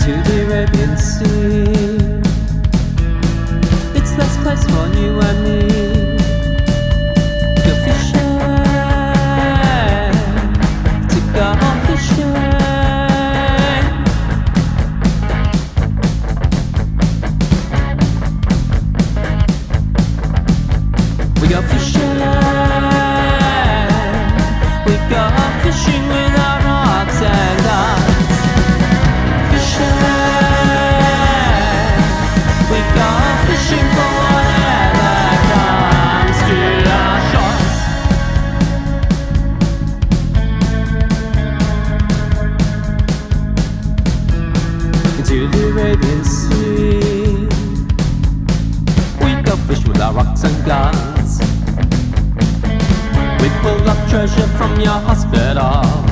to the Redwood Sea. Into the Arabian Sea. We go fish with our rocks and guns. We pull up treasure from your hospitals.